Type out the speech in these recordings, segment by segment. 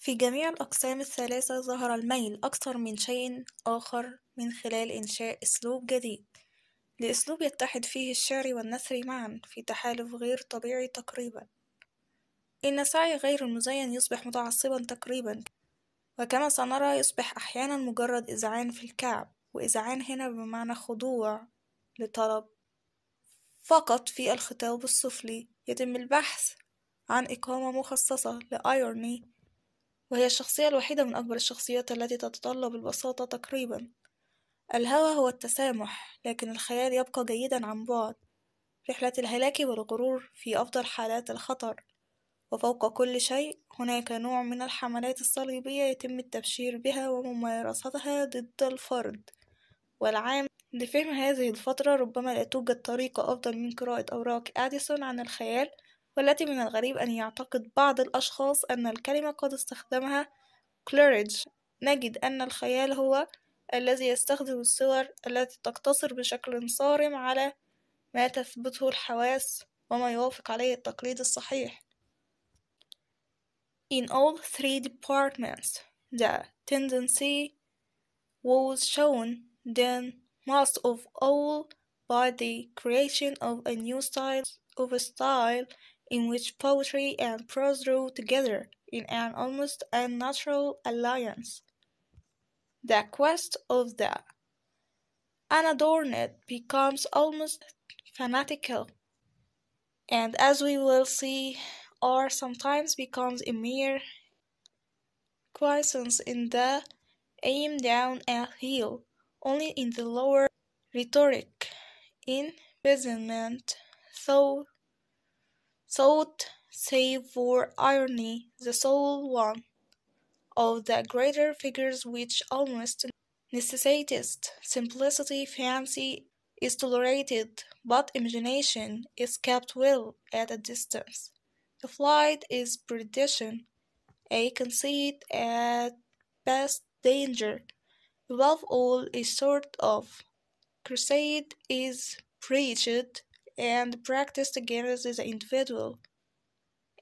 في جميع الأقسام الثلاثة ظهر الميل أكثر من شيء آخر من خلال إنشاء أسلوب جديد لأسلوب يتحد فيه الشعر والنثر معا في تحالف غير طبيعي تقريبا. إن سعي غير المزين يصبح متعصبا تقريبا وكما سنرى يصبح أحيانا مجرد إذعان في الكعب وإذعان هنا بمعنى خضوع لطلب. فقط في الخطاب السفلي يتم البحث عن إقامة مخصصة لأيرني وهي الشخصية الوحيدة من أكبر الشخصيات التي تتطلب البساطة تقريبا. الهوى هو التسامح لكن الخيال يبقى جيدا عن بعد. رحلة الهلاك والغرور في أفضل حالات الخطر. وفوق كل شيء هناك نوع من الحملات الصليبية يتم التبشير بها وممارستها ضد الفرد. والعام لفهم هذه الفترة ربما لا توجد طريقة أفضل من قراءة أوراق أديسون عن الخيال والتي من الغريب أن يعتقد بعض الأشخاص أن الكلمة قد استخدمها كليريدج نجد أن الخيال هو الذي يستخدم الصور التي تقتصر بشكل صارم على ما تثبته الحواس وما يوافق عليه التقليد الصحيح. In all three departments, the tendency was shown then most of all by the creation of a new style of a style in which poetry and prose drew together in an almost unnatural alliance. The quest of the unadorned becomes almost fanatical, and as we will see, or sometimes becomes a mere quiescence in the aim down a hill, only in the lower rhetoric, in imprisonment, thought, thought save for irony, the sole one of the greater figures which almost necessitates simplicity, fancy is tolerated, but imagination is kept well at a distance. The flight is perdition, a conceit at best danger. Above all, a sort of crusade is preached and practiced against the individual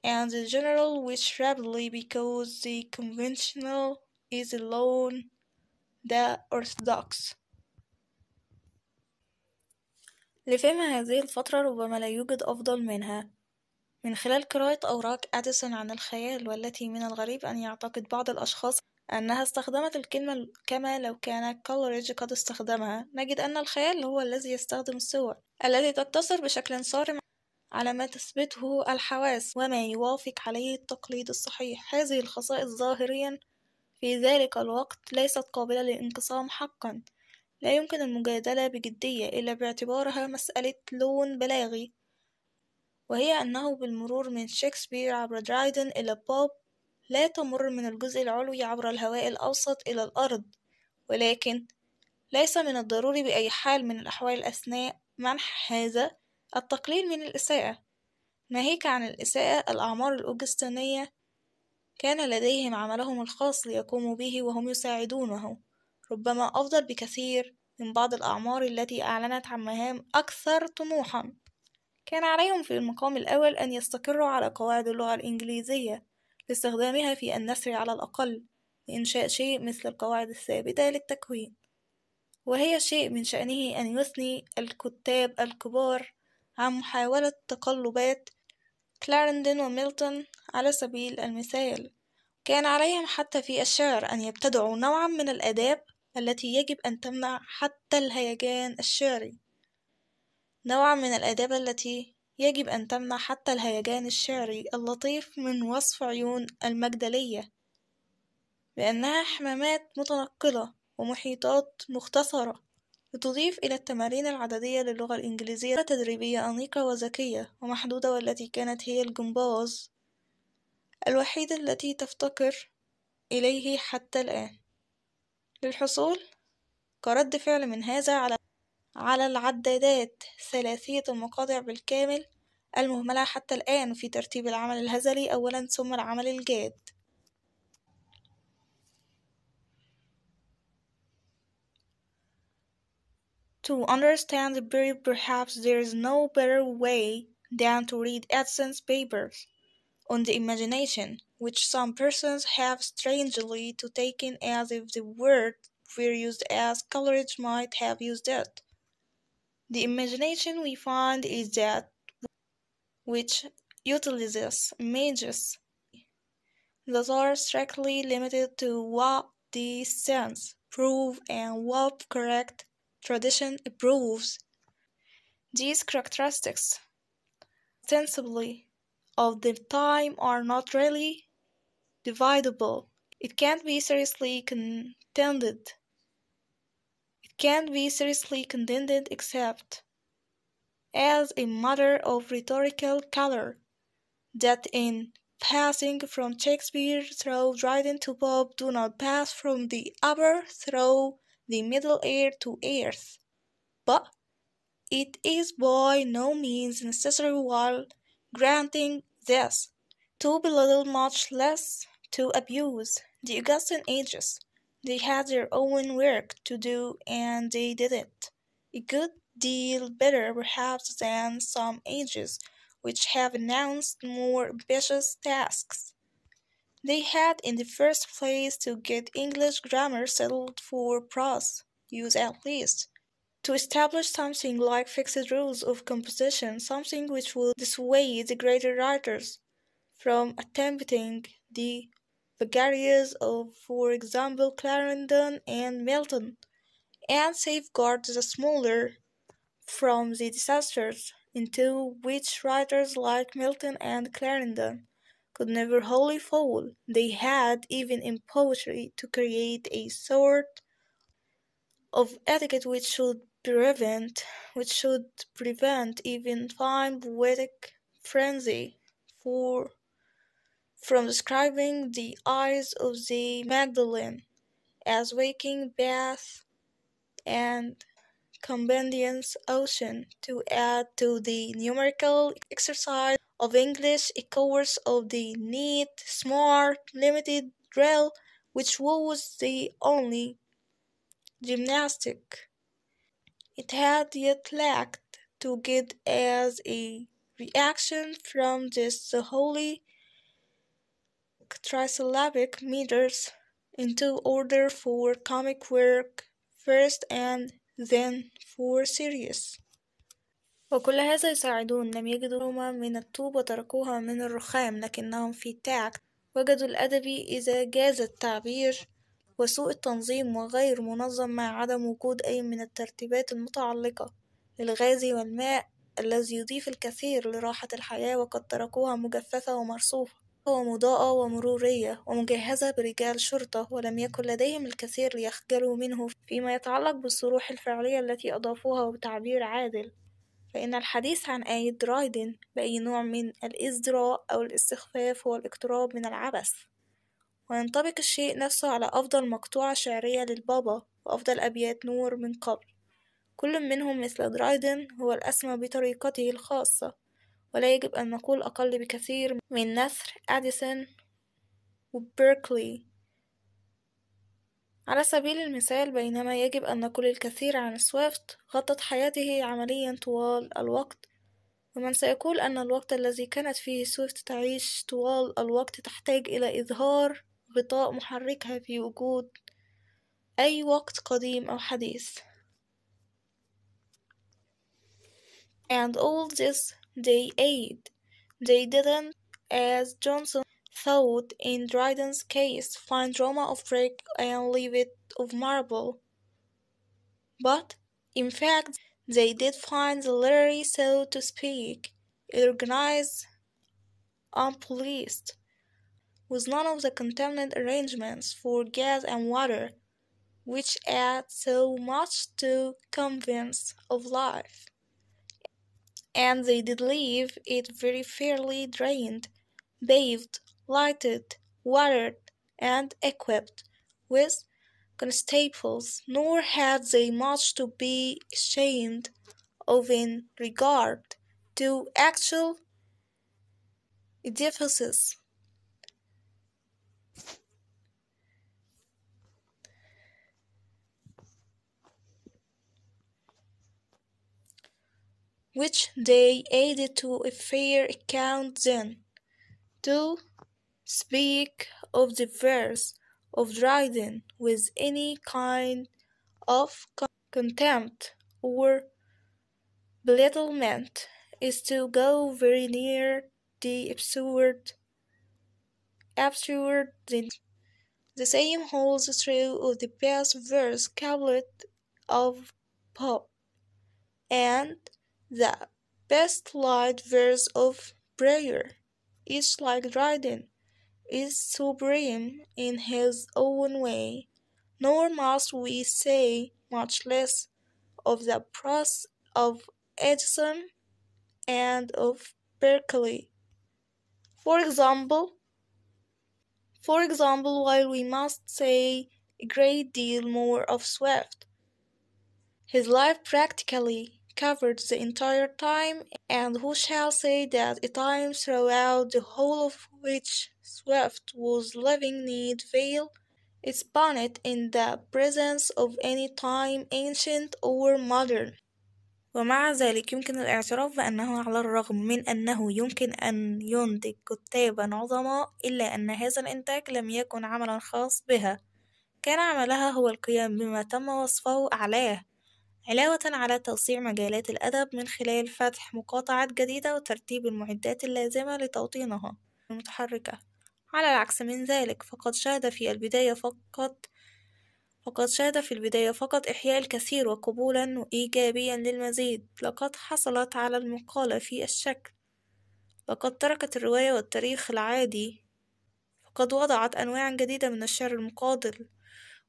and the general which rapidly because the conventional is alone the orthodox لفهم هذه الفترة ربما لا يوجد أفضل منها من خلال قراءة أوراق أديسون عن الخيال والتي من الغريب أن يعتقد بعض الأشخاص أنها استخدمت الكلمة كما لو كان كولريدج قد استخدمها نجد أن الخيال هو الذي يستخدم الصور التي تقتصر بشكل صارم على ما تثبته الحواس وما يوافق عليه التقليد الصحيح. هذه الخصائص ظاهريا في ذلك الوقت ليست قابلة للانقسام حقا. لا يمكن المجادلة بجدية إلا باعتبارها مسألة لون بلاغي وهي أنه بالمرور من شكسبير عبر درايدن إلى بوب لا تمر من الجزء العلوي عبر الهواء الأوسط إلى الأرض ولكن ليس من الضروري بأي حال من الأحوال أثناء منح هذا التقليل من الإساءة. ناهيك عن الإساءة الأعمار الأوجستانية كان لديهم عملهم الخاص ليقوموا به وهم يساعدونه. ربما أفضل بكثير من بعض الأعمار التي أعلنت عن مهام أكثر طموحا. كان عليهم في المقام الأول أن يستقروا على قواعد اللغة الإنجليزية. لاستخدامها في النثر على الأقل لإنشاء شيء مثل القواعد الثابتة للتكوين وهي شيء من شأنه أن يثني الكتاب الكبار عن محاولة تقلبات كلارندن وميلتون على سبيل المثال. كان عليهم حتى في الشعر أن يبتدعوا نوعا من الآداب التي يجب أن تمنع حتى الهيجان الشعري. نوعا من الآداب التي يجب أن تمنع حتى الهيجان الشعري اللطيف من وصف عيون المجدلية بأنها حمامات متنقلة ومحيطات مختصرة لتضيف إلى التمارين العددية للغة الإنجليزية تدريبية أنيقة وذكية ومحدودة والتي كانت هي الجمباز الوحيدة التي تفتقر إليه حتى الآن. للحصول كرد فعل من هذا على على العدادات ثلاثية المقاطع بالكامل المهملة حتى الآن في ترتيب العمل الهزلي أولا ثم العمل الجاد To understand the period perhaps there is no better way than to read Edson's papers on the imagination, which some persons have strangely to taken as if the word were used as Coleridge might have used it. The imagination we find is that which utilizes images that are strictly limited to what the sense prove and what correct tradition approves. These characteristics, sensibly, of the time, are not really dividable. It can't be seriously contended. It can't be seriously contended except as a matter of rhetorical color, that in passing from Shakespeare through Dryden to Pope do not pass from the upper through the middle air to earth. But it is by no means necessary while granting this to belittle much less to abuse the Augustan ages. They had their own work to do and they did it a good deal better perhaps than some ages which have announced more ambitious tasks. They had in the first place to get English grammar settled for prose use at least, to establish something like fixed rules of composition, something which would dissuade the greater writers from attempting the vagaries of, for example, Clarendon and Milton, and safeguard the smaller from the disasters into which writers like Milton and Clarendon could never wholly fall. They had, even in poetry, to create a sort of etiquette which should prevent which should prevent even fine poetic frenzy for from describing the eyes of the Magdalene as waking Bath and Compendium's ocean to add to the numerical exercise of English course of the neat, smart, limited drill which was the only gymnastic. It had yet lacked to get as a reaction from this the wholly trisyllabic meters into order for comic work first and then for serious وكل هذا يساعدون لم يجدوا روما من الطوب وتركوها من الرخام لكنهم في تاك وجدوا الأدبي إذا جاز التعبير وسوء التنظيم وغير منظم مع عدم وجود أي من الترتيبات المتعلقة للغاز والماء الذي يضيف الكثير لراحة الحياة وقد تركوها مجففة ومرصوفة. ومضاءة ومرورية ومجهزة برجال شرطة ولم يكن لديهم الكثير ليخجلوا منه فيما يتعلق بالصروح الفعلية التي أضافوها بتعبير عادل. فإن الحديث عن آية درايدن بأي نوع من الازدراء أو الاستخفاف هو الاقتراب من العبث. وينطبق الشيء نفسه على أفضل مقطوعة شعرية للبابا وأفضل أبيات نور من قبل. كل منهم مثل درايدن هو الأسمى بطريقته الخاصة. ولا يجب أن نقول أقل بكثير من نثر أديسون وبيركلي. على سبيل المثال بينما يجب أن نقول الكثير عن سويفت غطت حياته عمليا طوال الوقت. ومن سيقول أن الوقت الذي كانت فيه سويفت تعيش طوال الوقت تحتاج إلى إظهار غطاء محركها في وجود أي وقت قديم أو حديث. And all this they ate. They didn't as Johnson thought in Dryden's case find Roma of brick and leave it of marble. But in fact they did find the literary so to speak. Organized unpoliced with none of the contaminated arrangements for gas and water which add so much to convenience of life and they did leave it very fairly drained bathed lighted watered and equipped with constables nor had they much to be ashamed of in regard to actual edifices which they added to a fair account then to speak of the verse of Dryden with any kind of contempt or belittlement is to go very near the absurd. Absurd. The, same holds true of the best verse couplet of Pope and the best light verse of Prior. Each, like Dryden, is supreme in his own way, nor must we say much less of the prose of Addison and of Berkeley. For example, for example, while we must say a great deal more of Swift, his life practically covered the entire time, and who shall say that a time throughout the whole of which Swift was living need veil its bonnet in the presence of any time ancient or modern. ومع ذلك يمكن الاعتراف بأنه على الرغم من أنه يمكن أن ينتج كتابا عظماء إلا أن هذا الإنتاج لم يكن عملا خاص بها كان عملها هو القيام بما تم وصفه أعلاه علاوة على توسيع مجالات الأدب من خلال فتح مقاطعات جديدة وترتيب المعدات اللازمة لتوطينها المتحركة. على العكس من ذلك فقد شهد في البداية فقط فقد شهد في البداية فقط إحياء الكثير وقبولا إيجابيا للمزيد. لقد حصلت على المقالة في الشكل. لقد تركت الرواية والتاريخ العادي. فقد وضعت أنواع جديدة من الشعر المقابل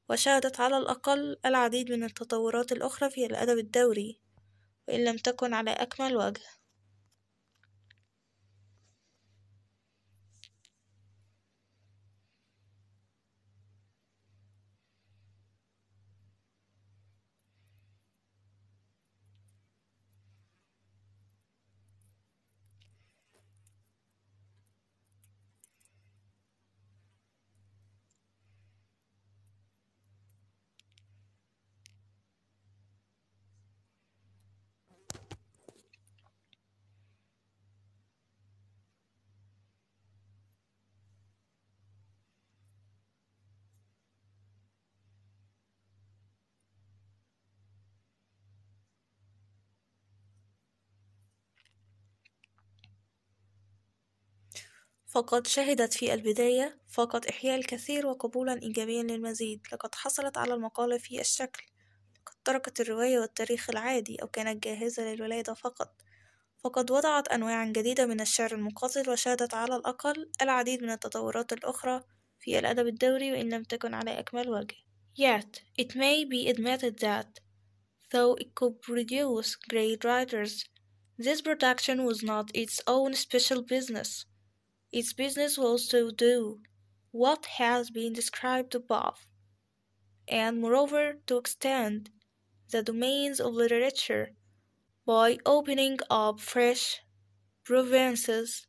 وشهدت على الأقل العديد من التطورات الأخرى في الأدب الدوري وإن لم تكن على أكمل وجه. فقد شهدت في البداية فقط إحياء الكثير وقبولا إيجابيا للمزيد. لقد حصلت على المقالة في الشكل. لقد تركت الرواية والتاريخ العادي أو كانت جاهزة للولادة فقط. فقد وضعت أنواع جديدة من الشعر المقاتل وشهدت على الأقل العديد من التطورات الأخرى في الأدب الدوري وإن لم تكن على أكمل وجه. Yet, it may be admitted that, though it could produce great writers, this production was not its own special business. Its business was to do what has been described above, and moreover to extend the domains of literature by opening up fresh provinces,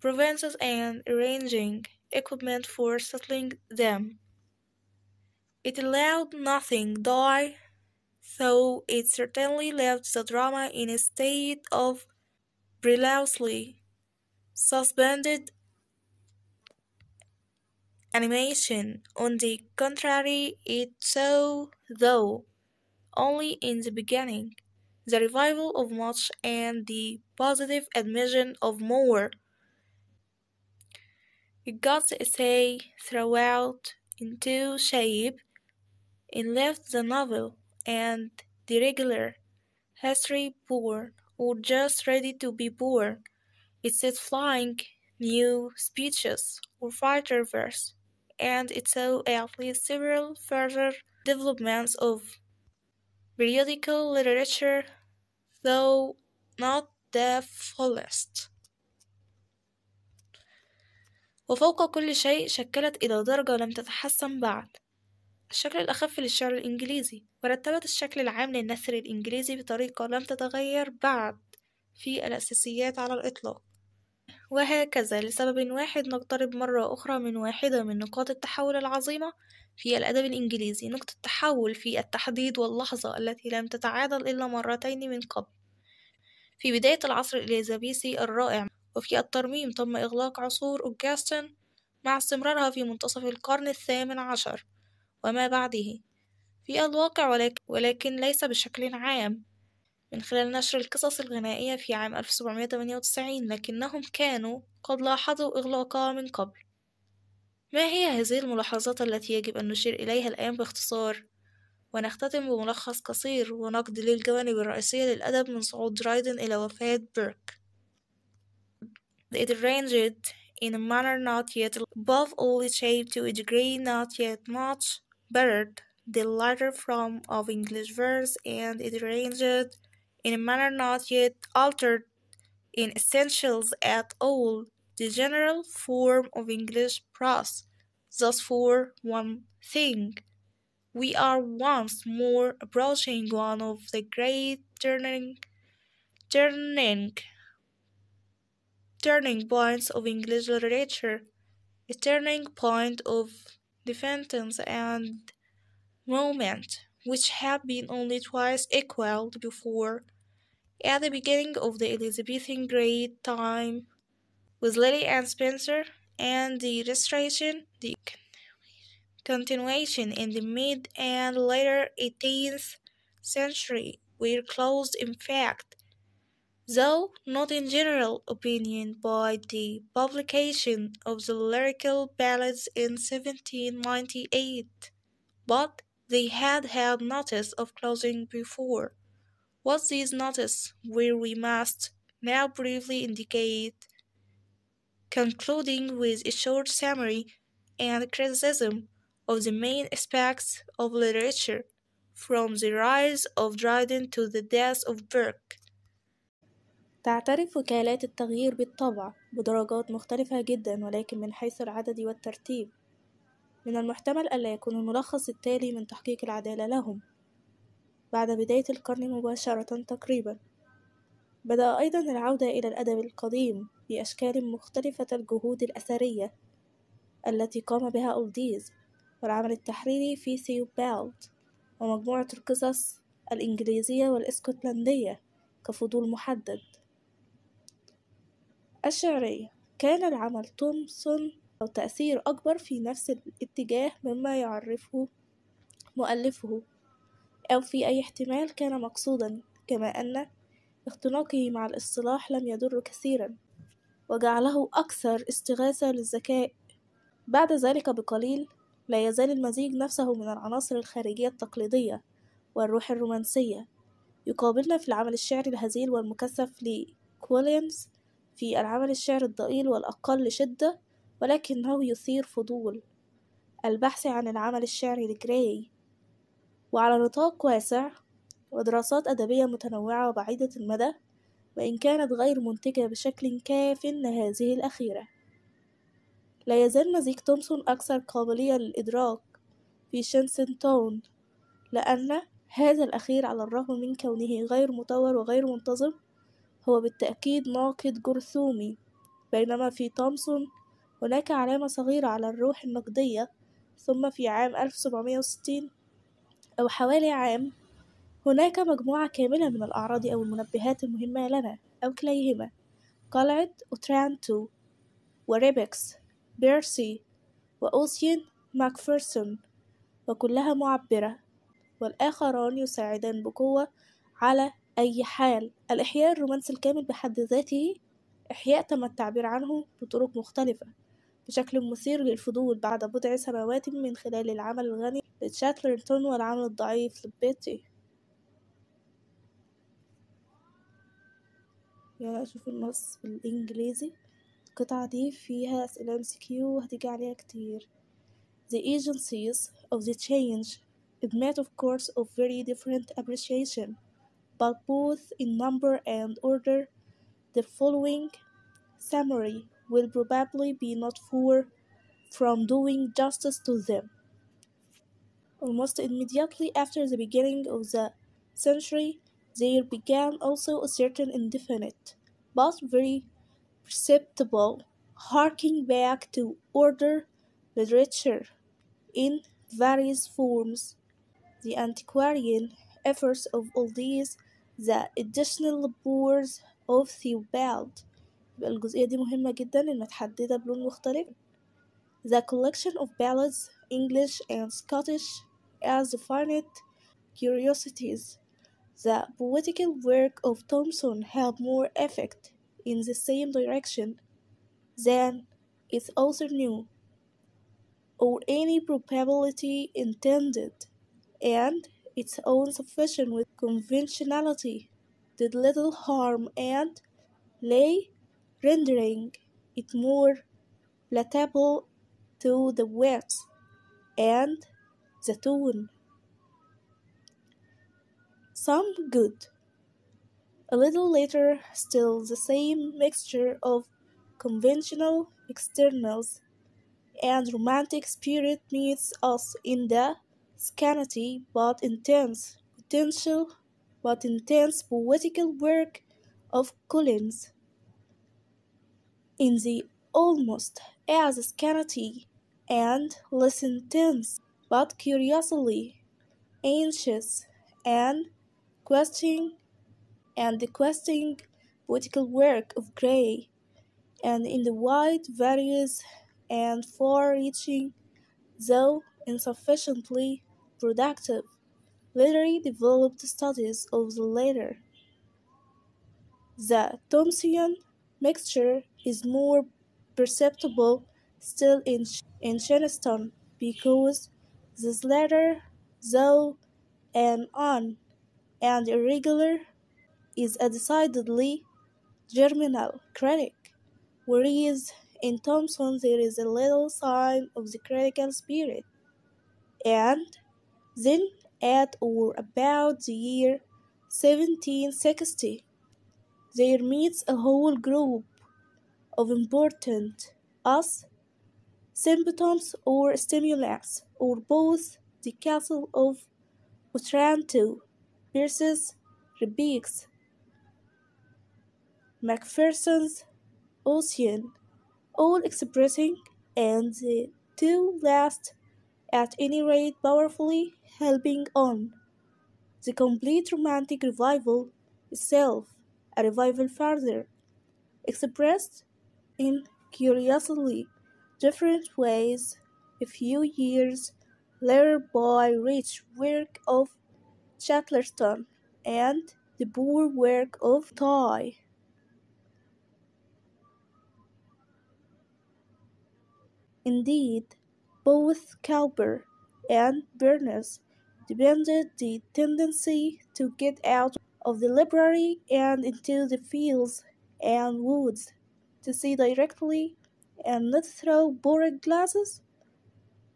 provinces and arranging equipment for settling them. It allowed nothing die, though it certainly left the drama in a state of perilously suspended animation. On the contrary, it saw, though only in the beginning, the revival of much and the positive admission of more. It got the essay throughout into shape and left the novel and the regular history born or just ready to be born. It set flying new speeches or fighter verse, and it saw at least several further developments of periodical literature, though not the fullest. وفوق كل شيء شكلت إلى درجة لم تتحسن بعد الشكل الأخف للشعر الإنجليزي ورتبت الشكل العام للنثر الإنجليزي بطريقة لم تتغير بعد في الأساسيات على الإطلاق وهكذا لسبب واحد نقترب مرة أخرى من واحدة من نقاط التحول العظيمة في الأدب الإنجليزي نقطة تحول في التحديد واللحظة التي لم تتعادل إلا مرتين من قبل. في بداية العصر الإليزابيثي الرائع وفي الترميم تم إغلاق عصور أوغسطين مع استمرارها في منتصف القرن الثامن عشر وما بعده. في الواقع ولكن, ولكن ليس بشكل عام. من خلال نشر القصص الغنائية في عام 1798 لكنهم كانوا قد لاحظوا إغلاقها من قبل. ما هي هذه الملاحظات التي يجب أن نشير إليها الآن باختصار؟ ونختتم بملخص قصير ونقد للجوانب الرئيسية للأدب من صعود درايدن إلى وفاة بيرك. It ranged in a manner not yet above all shaped to a degree not yet much bettered the latter form of English verse and it ranged in a manner not yet altered in essentials at all the general form of English prose. Thus, for one thing, we are once more approaching one of the great turning, turning, turning points of English literature, a turning point of defense and moment, which have been only twice equaled before, at the beginning of the Elizabethan great time, with Lyly and Spenser, and the Restoration, the continuation in the mid and later 18th century were closed in fact, though not in general opinion, by the publication of the lyrical ballads in 1798, but they had had notice of closing before. What these notice where we must now briefly indicate, concluding with a short summary and criticism of the main aspects of literature, from the rise of Dryden to the death of Burke. تعترف وكالات التغيير بالطبع بدرجات مختلفة جدا ولكن من حيث العدد والترتيب من المحتمل ألا يكون الملخص التالي من تحقيق العدالة لهم بعد بداية القرن مباشرة تقريبا. بدأ أيضا العودة إلى الأدب القديم بأشكال مختلفة الجهود الأثرية التي قام بها أولديز والعمل التحريري في ثيوبالد ومجموعة القصص الإنجليزية والإسكتلندية كفضول محدد. الشعرية كان العمل تومسون أو تأثير أكبر في نفس الاتجاه مما يعرفه مؤلفه. أو في أي احتمال كان مقصودا كما أن اختناقه مع الاصطلاح لم يضر كثيرا وجعله أكثر استغاثة للذكاء. بعد ذلك بقليل لا يزال المزيج نفسه من العناصر الخارجية التقليدية والروح الرومانسية. يقابلنا في العمل الشعري الهزيل والمكثف لكولينز في العمل الشعري الضئيل والأقل شدة ولكنه يثير فضول البحث عن العمل الشعري لجراي. وعلى نطاق واسع ودراسات أدبية متنوعة وبعيدة المدى وإن كانت غير منتجة بشكل كاف لهذه الأخيرة. لا يزال مزيج تومسون أكثر قابلية للإدراك في شينسنتون لأن هذا الأخير على الرغم من كونه غير مطور وغير منتظم هو بالتأكيد ناقد جرثومي بينما في تومسون هناك علامة صغيرة على الروح النقدية ثم في عام 1760 أو حوالي عام هناك مجموعة كاملة من الأعراض أو المنبهات المهمة لنا أو كليهما. قلعة أوترانتو وريبكس بيرسي وأوسين ماكفيرسون وكلها معبرة. والآخران يساعدان بقوة على أي حال. الإحياء الرومانسي الكامل بحد ذاته إحياء تم التعبير عنه بطرق مختلفة بشكل مثير للفضول بعد بضع سنوات من خلال العمل الغني. لتشاتلرتون والعمل الضعيف لبيتي يلا أشوف النص بالإنجليزي القطعة دي فيها أسئلة MCQ وهتيجي عليها كتير The agencies of the change admit of course of very different appreciation but both in number and order the following summary will probably be not far from doing justice to them. Almost immediately after the beginning of the century, there began also a certain indefinite, but very perceptible, harking back to older literature in various forms. The antiquarian efforts of Oldys, the additional labors of Theobald. The collection of ballads, English and Scottish as defined curiosities. The poetical work of Thomson had more effect in the same direction than its author knew, or any probability intended, and its own sufficient with conventionality did little harm and lay rendering it more palatable to the words and the tone. Some good. A little later, still the same mixture of conventional externals and romantic spirit meets us in the scanty but intense potential but intense poetical work of Collins. In the almost as scanty and less intense but curiously anxious and questioning and the questioning poetical work of Gray and in the wide, various, and far-reaching, though insufficiently productive, literary developed studies of the latter. The Thomsian mixture is more perceptible still in, in Shenstone because this latter, though an on and irregular, is a decidedly germinal critic whereas in Thomson there is a little sign of the critical spirit. And then at or about the year 1760, there meets a whole group of important us symptoms or stimulants, or both the castle of Otranto Percy's Reliques Macpherson's Ossian, all expressing, and the two last, at any rate, powerfully helping on. The complete romantic revival itself, a revival further, expressed in curiously different ways a few years later by rich work of Chatterton and the poor work of Ty. Indeed, both Cowper and Burns depended the tendency to get out of the library and into the fields and woods, to see directly and not through borrowed glasses,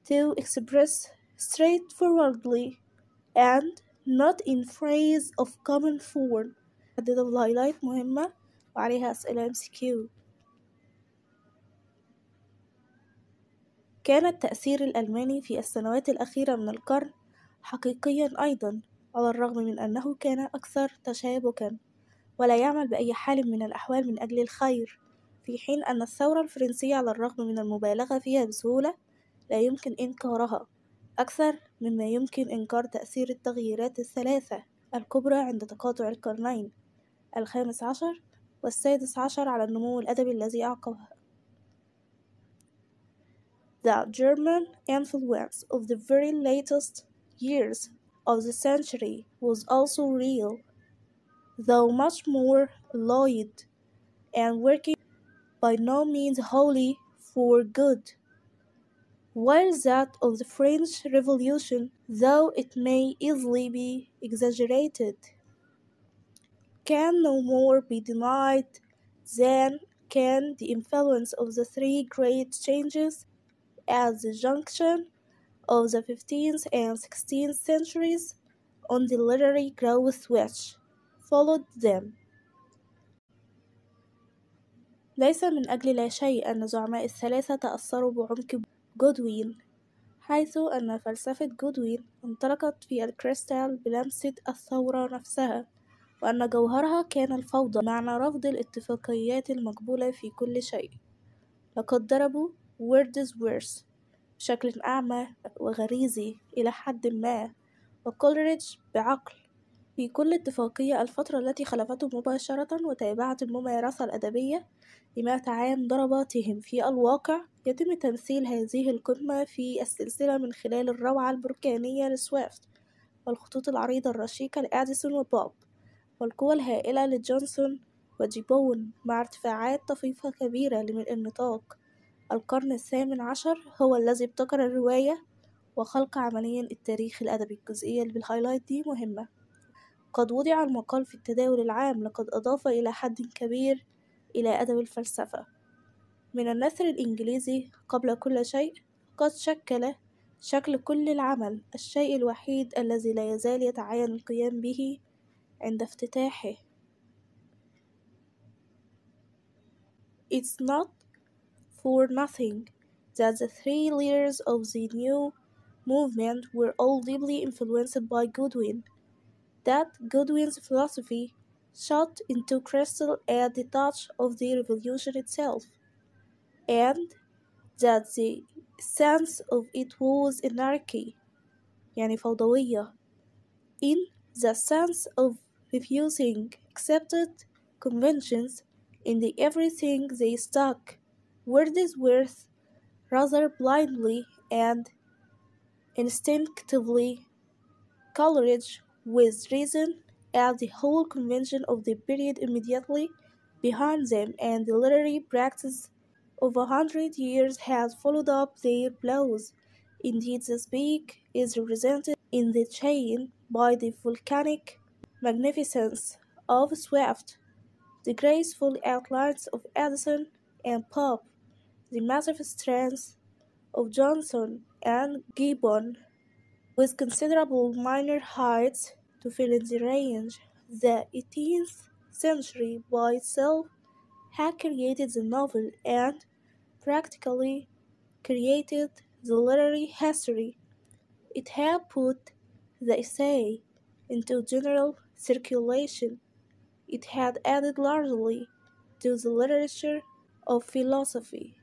to express straightforwardly and not in phrase of common form. عدد الهايلايت مهمة وعليها أسئلة MCQ كان التأثير الألماني في السنوات الأخيرة من القرن حقيقيا أيضا على الرغم من أنه كان أكثر تشابكا ولا يعمل بأي حال من الأحوال من أجل الخير في حين أن الثورة الفرنسية على الرغم من المبالغة فيها بسهولة لا يمكن إنكارها أكثر مما يمكن إنكار تأثير التغييرات الثلاثة الكبرى عند تقاطع القرنين الخامس عشر والسادس عشر على النمو الأدبي الذي أعقبها The German influence of the very latest years of the century was also real, though much more alloyed and working by no means wholly for good. While that of the French Revolution, though it may easily be exaggerated, can no more be denied than can the influence of the three great changes at the junction of the 15th and 16th centuries on the literary growth which followed them. ليس من أجل لا شيء أن زعماء الثلاثة تأثروا بعمق جودوين حيث أن فلسفة جودوين انطلقت في الكريستال بلمسة الثورة نفسها وأن جوهرها كان الفوضى معنى رفض الاتفاقيات المقبولة في كل شيء. لقد ضربوا ووردزورث بشكل أعمى وغريزي إلى حد ما وكولريدج بعقل في كل اتفاقية الفترة التي خلفته مباشرة وتابعة الممارسة الأدبية لمائة عام ضرباتهم في الواقع يتم تمثيل هذه القمة في السلسلة من خلال الروعة البركانية لسويفت والخطوط العريضة الرشيقة لأديسون وبوب والقوى الهائلة لجونسون وجيبون مع ارتفاعات طفيفة كبيرة لملء النطاق. القرن الثامن عشر هو الذي ابتكر الرواية وخلق عمليا التاريخ الأدبي. الجزئية اللي بالهايلايت دي مهمة. قد وضع المقال في التداول العام لقد أضاف إلى حد كبير إلى أدب الفلسفة من النثر الإنجليزي قبل كل شيء قد شكل شكل كل العمل الشيء الوحيد الذي لا يزال يتعين القيام به عند افتتاحه It's not for nothing that the three leaders of the new movement were all deeply influenced by Godwin. that Godwin's philosophy shot into crystal at the touch of the revolution itself, and that the sense of it was anarchy, يعني فوضوية, in the sense of refusing accepted conventions in the everything they stuck, Wordsworth rather blindly and instinctively, Coleridge with reason as the whole convention of the period immediately behind them and the literary practice of a hundred years has followed up their blows. Indeed, the peak is represented in the chain by the volcanic magnificence of Swift, the graceful outlines of Addison and Pope, the massive strength of Johnson and Gibbon, with considerable minor heights to fill in the range. The 18th century by itself had created the novel and practically created the literary history. It had put the essay into general circulation. It had added largely to the literature of philosophy,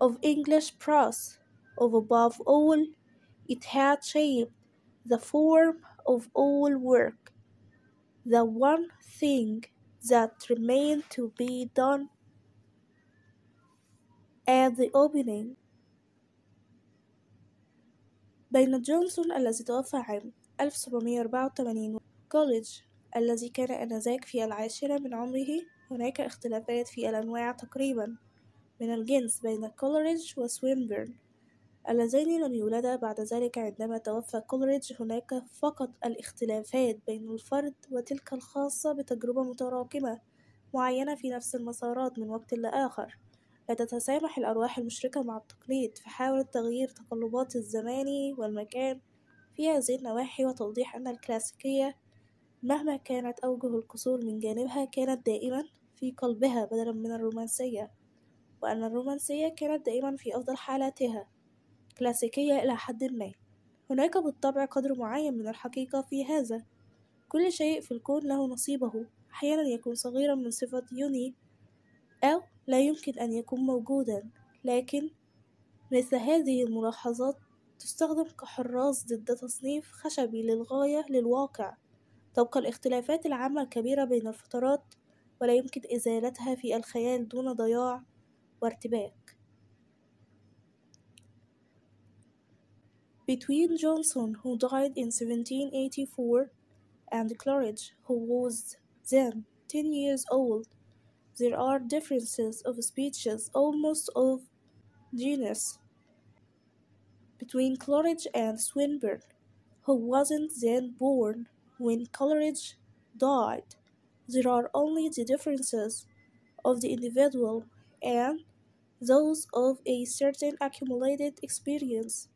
of English prose, of above all, it had shaped the form of all work. The one thing that remained to be done at the opening بين جونسون الذي توفى عام 1784 كوليدج الذي كان آنذاك في العاشرة من عمره هناك اختلافات في الأنواع تقريبا من الجنس بين كوليدج وسوينبيرن اللذين لم يولدا بعد ذلك عندما توفى كوليدج هناك فقط الاختلافات بين الفرد وتلك الخاصة بتجربة متراكمة معينة في نفس المسارات من وقت لآخر. لا تتسامح الأرواح المشركة مع التقليد فحاول تغيير تقلبات الزمان والمكان في هذه النواحي وتوضيح أن الكلاسيكية مهما كانت أوجه القصور من جانبها كانت دائما في قلبها بدلا من الرومانسية وأن الرومانسية كانت دائما في أفضل حالاتها. كلاسيكية إلى حد ما. هناك بالطبع قدر معين من الحقيقة في هذا. كل شيء في الكون له نصيبه. أحيانا يكون صغيرا من صفة يوني أو لا يمكن أن يكون موجودا. لكن مثل هذه الملاحظات تستخدم كحراس ضد تصنيف خشبي للغاية للواقع. تبقى الاختلافات العامة الكبيرة بين الفترات ولا يمكن إزالتها في الخيال دون ضياع وارتباك Between Johnson, who died in 1784, and Coleridge, who was then ten years old, there are differences of speeches almost of genus. Between Coleridge and Swinburne, who wasn't then born when Coleridge died, there are only the differences of the individual and those of a certain accumulated experience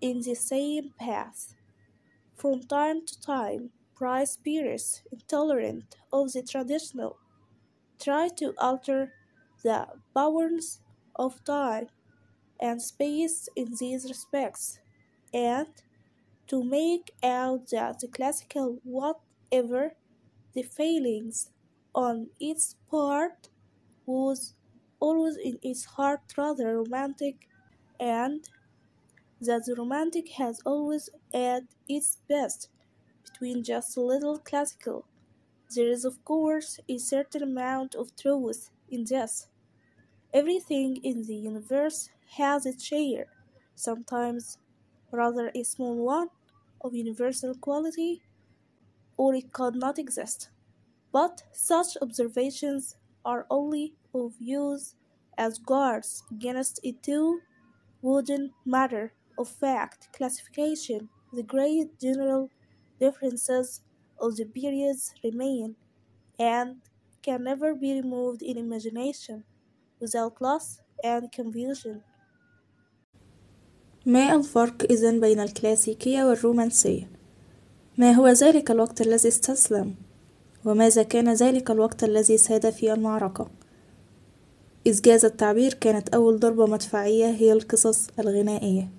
in the same path. From time to time, Bryce Pierce, intolerant of the traditional, try to alter the bounds of time and space in these respects, and to make out that the classical whatever the failings on its part was always in its heart rather romantic and that the romantic has always at its best between just a little classical. There is, of course, a certain amount of truth in this. Everything in the universe has its share, sometimes rather a small one, of universal quality, or it could not exist. But such observations are only of use as guards against a too wooden matter of fact classification. The great general differences of the periods remain and can never be removed in imagination without loss and confusion. ما الفرق إذن بين الكلاسيكية والرومانسية؟ ما هو ذلك الوقت الذي استسلم؟ وماذا كان ذلك الوقت الذي ساد في المعركة؟ إذ جاز التعبير كانت أول ضربة مدفعية هي القصص الغنائية.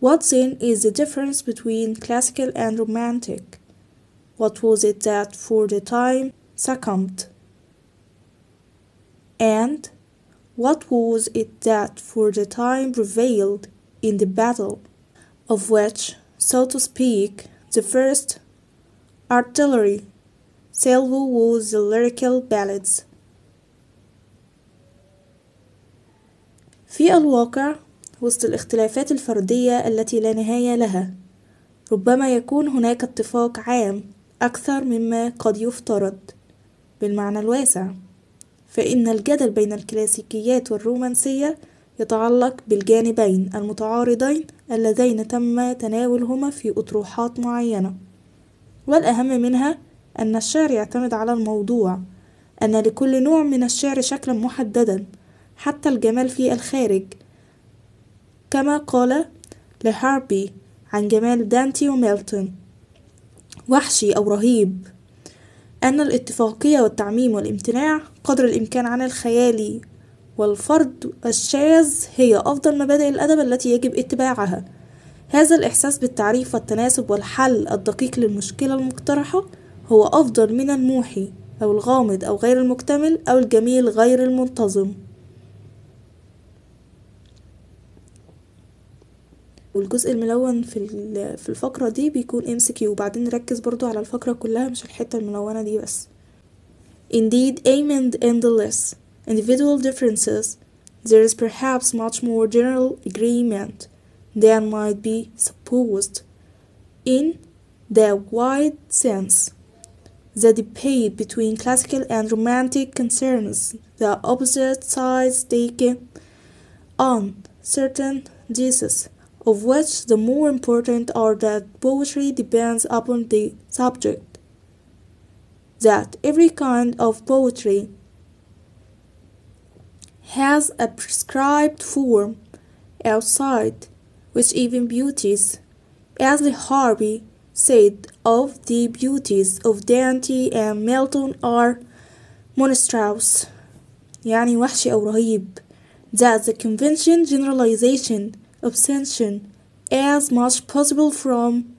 What then is the difference between classical and romantic? What was it that for the time succumbed? And what was it that for the time prevailed in the battle, of which, so to speak, the first artillery salvo was the lyrical ballads? في الواقع وسط الاختلافات الفردية التي لا نهاية لها. ربما يكون هناك اتفاق عام أكثر مما قد يفترض. بالمعنى الواسع فإن الجدل بين الكلاسيكيات والرومانسية يتعلق بالجانبين المتعارضين اللذين تم تناولهما في أطروحات معينة. والأهم منها أن الشعر يعتمد على الموضوع أن لكل نوع من الشعر شكلا محددا حتى الجمال في الخارج. كما قال لهاربي عن جمال دانتي وميلتون. وحشي أو رهيب. أن الاتفاقية والتعميم والامتناع قدر الإمكان عن الخيال والفرد الشاذ هي أفضل مبادئ الأدب التي يجب اتباعها. هذا الإحساس بالتعريف والتناسب والحل الدقيق للمشكلة المقترحة هو أفضل من الموحي أو الغامض أو غير المكتمل أو الجميل غير المنتظم. والجزء الملون في في الفقرة دي بيكون ام كيو وبعدين نركز برضو على الفقرة كلها مش الحتة الملونة دي بس Indeed, aim and endless individual differences, there is perhaps much more general agreement than might be supposed in the wide sense. The debate between classical and romantic concerns the opposite sides taken on certain diseases of which the more important are that poetry depends upon the subject, that every kind of poetry has a prescribed form outside which even beauties, as the La Harpe said of the beauties of Dante and Milton are monstrous. يعني وحش أو رهيب that the convention generalization obsession as much possible from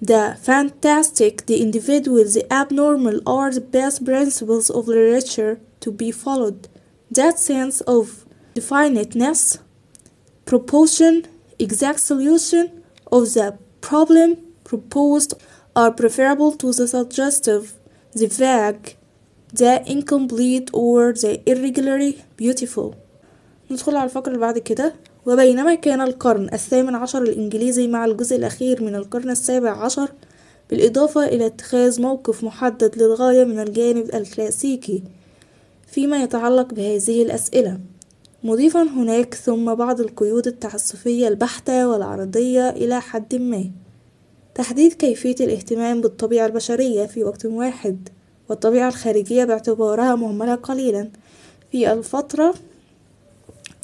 the fantastic, the individual, the abnormal are the best principles of literature to be followed. That sense of definiteness, proportion, exact solution of the problem proposed are preferable to the suggestive, the vague, the incomplete or the irregularly beautiful. ندخل على الفقرة اللي بعد كده وبينما كان القرن الثامن عشر الإنجليزي مع الجزء الأخير من القرن السابع عشر بالإضافة إلى اتخاذ موقف محدد للغاية من الجانب الكلاسيكي فيما يتعلق بهذه الأسئلة. مضيفا هناك ثم بعض القيود التعسفية البحتة والعرضية إلى حد ما. تحديد كيفية الاهتمام بالطبيعة البشرية في وقت واحد والطبيعة الخارجية باعتبارها مهملة قليلا. في الفترة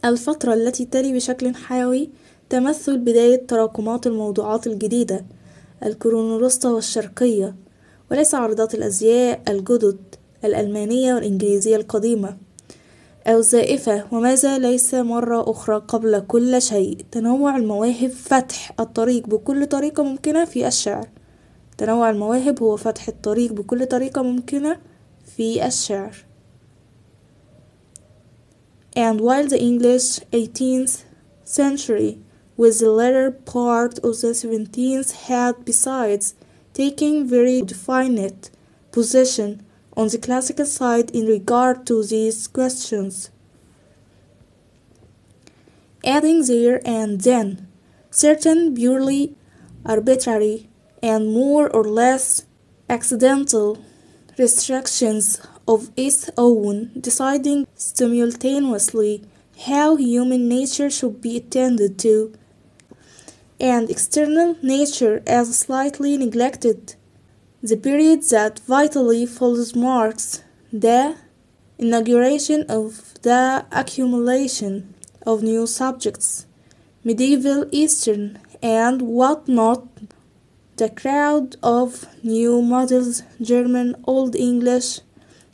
الفترة التي تلي بشكل حيوي تمثل بداية تراكمات الموضوعات الجديدة الكرونولوستا والشرقية وليس عرضات الأزياء الجدد الألمانية والإنجليزية القديمة. أو الزائفة وماذا ليس مرة أخرى قبل كل شيء تنوع المواهب فتح الطريق بكل طريقة ممكنة في الشعر. تنوع المواهب هو فتح الطريق بكل طريقة ممكنة في الشعر. And while the English 18th century with the latter part of the 17th had besides taking very definite position on the classical side in regard to these questions, adding there and then certain purely arbitrary and more or less accidental restrictions of its own, deciding simultaneously how human nature should be attended to, and external nature as slightly neglected. The period that vitally follows marks the inauguration of the accumulation of new subjects, medieval Eastern and what not, the crowd of new models, German, Old English,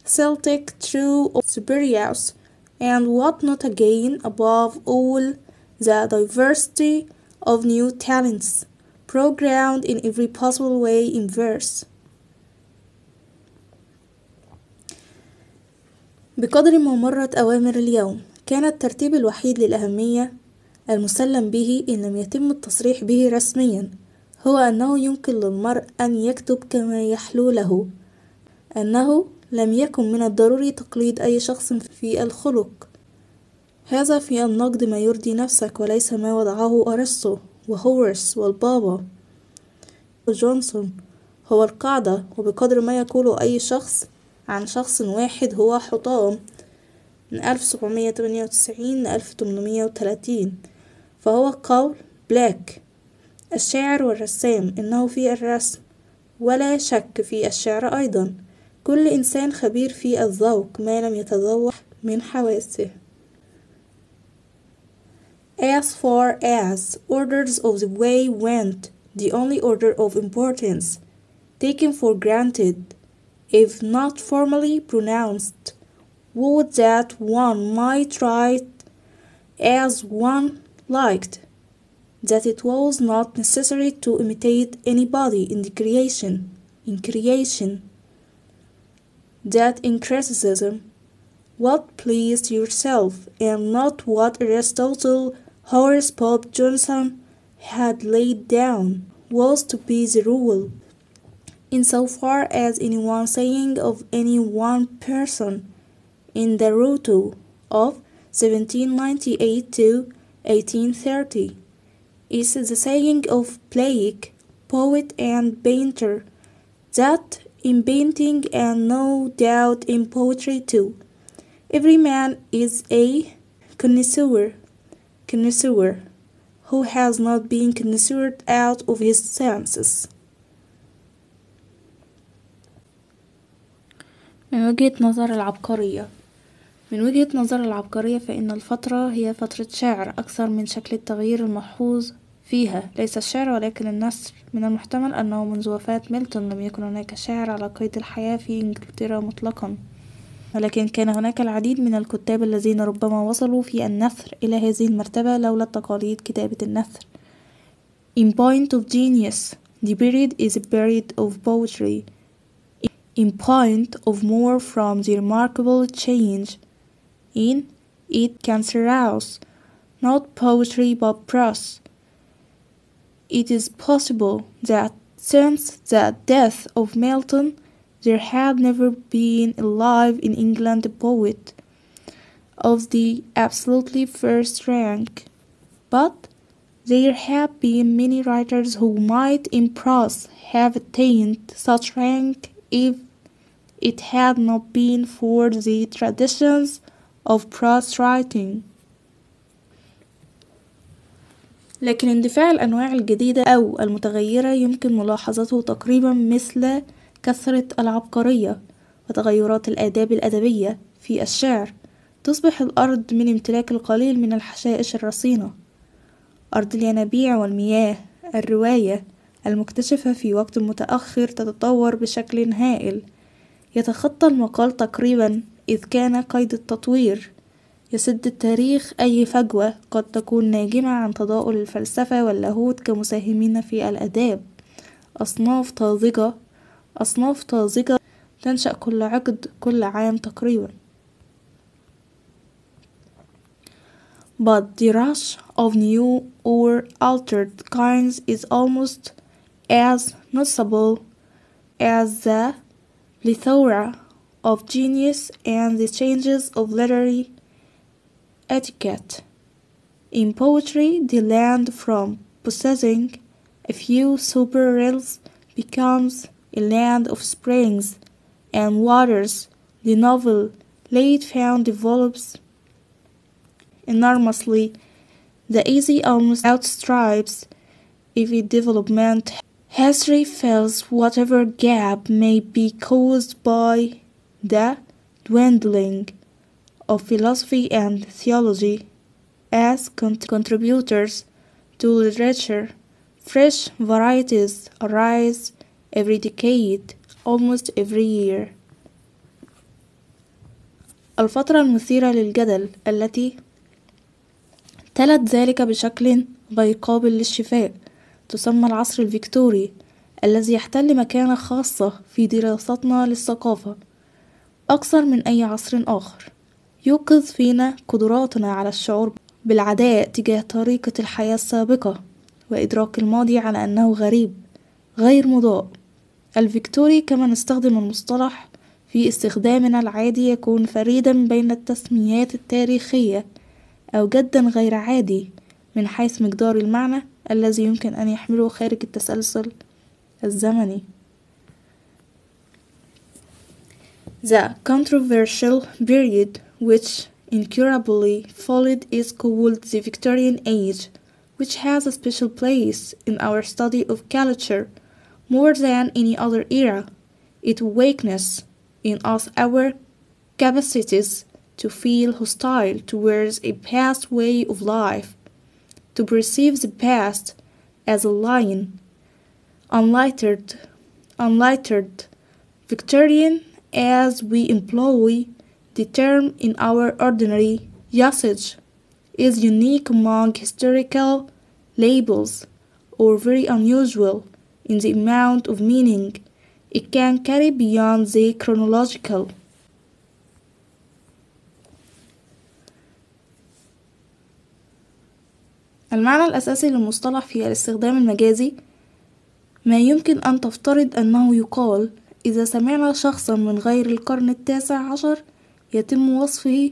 Celtic, true, spurious, and what not again, above all, the diversity of new talents, programmed in every possible way in verse. بقدر ما مرت أوامر اليوم كان الترتيب الوحيد للأهمية المسلم به إن لم يتم التصريح به رسميا هو أنه يمكن للمرء أن يكتب كما يحلو له أنه لم يكن من الضروري تقليد أي شخص في الخلق. هذا في النقد ما يرضي نفسك وليس ما وضعه أرسطو وهورس والبابا وجونسون. هو القاعدة وبقدر ما يقول أي شخص عن شخص واحد هو حطام من 1798 ل 1830 فهو قول بلاك. الشاعر والرسام إنه في الرسم ولا شك في الشعر أيضا. كل إنسان خبير في الذوق ما لم يتذوق من حواسه As far as orders of the way went, the only order of importance taken for granted, if not formally pronounced, would that one might write as one liked, that it was not necessary to imitate anybody in the creation, in creation, that in criticism, what pleased yourself, and not what Aristotle, Horace Pope Johnson had laid down, was to be the rule. In so far as any one saying of any one person in the Ruto of 1798 to 1830 is the saying of Blake, poet and painter, that in painting and no doubt in poetry too, every man is a connoisseur, connoisseur who has not been connoisseured out of his senses. من وجهة نظر العبقرية من وجهة نظر العبقرية فإن الفترة هي فترة شعر أكثر من شكل التغيير الملحوظ فيها ليس الشعر ولكن النثر من المحتمل أنه منذ وفاة ميلتون لم يكن هناك شاعر على قيد الحياة في إنجلترا مطلقا ولكن كان هناك العديد من الكتاب الذين ربما وصلوا في النثر إلى هذه المرتبة لولا تقاليد كتابة النثر In point of genius, the period is a period of poetry. In point of more from the remarkable change in it can arouse not poetry but prose. It is possible that since the death of Milton there had never been alive in England a poet of the absolutely first rank, but there have been many writers who might in prose have attained such rank if it had not been for the traditions of prose writing. لكن اندفاع الأنواع الجديدة أو المتغيرة يمكن ملاحظته تقريبا مثل كثرة العبقرية وتغيرات الآداب الأدبية في الشعر. تصبح الأرض من امتلاك القليل من الحشائش الرصينة. أرض الينابيع والمياه الرواية المكتشفة في وقت متأخر تتطور بشكل هائل. يتخطى المقال تقريبا إذ كان قيد التطوير. يسد التاريخ أي فجوة قد تكون ناجمة عن تضاؤل الفلسفة واللاهوت كمساهمين في الآداب. أصناف طازجة أصناف طازجة تنشأ كل عقد كل عام تقريبا. But the rush of new or altered kinds is almost as noticeable as the plethora of genius and the changes of literary etiquette. In poetry, the land from possessing a few super rills becomes a land of springs and waters. The novel late found develops enormously. The easy almost outstrips every development. History fills whatever gap may be caused by the dwindling of philosophy and theology as con- contributors to literature. Fresh varieties arise every decade, almost every year. الفترة المثيرة للجدل التي تلت ذلك بشكل غير قابل للشفاء تسمى العصر الفيكتوري الذي يحتل مكانة خاصة في دراستنا للثقافة أكثر من أي عصر آخر يوقظ فينا قدراتنا على الشعور بالعداء تجاه طريقة الحياة السابقة وإدراك الماضي على أنه غريب غير مضاء. الفيكتوري كما نستخدم المصطلح في استخدامنا العادي يكون فريدا بين التسميات التاريخية أو جدا غير عادي من حيث مقدار المعنى الذي يمكن أن يحمله خارج التسلسل الزمني. The controversial period which incurably followed is called the Victorian Age, which has a special place in our study of culture more than any other era. It awakens in us our capacities to feel hostile towards a past way of life, to perceive the past as a line, unlettered, unlettered, Victorian as we employ the term in our ordinary usage is unique among historical labels or very unusual in the amount of meaning it can carry beyond the chronological. المعنى الأساسي للمصطلح في الاستخدام المجازي ما يمكن أن تفترض أنه يقال إذا سمعنا شخصا من غير القرن التاسع عشر يتم وصفه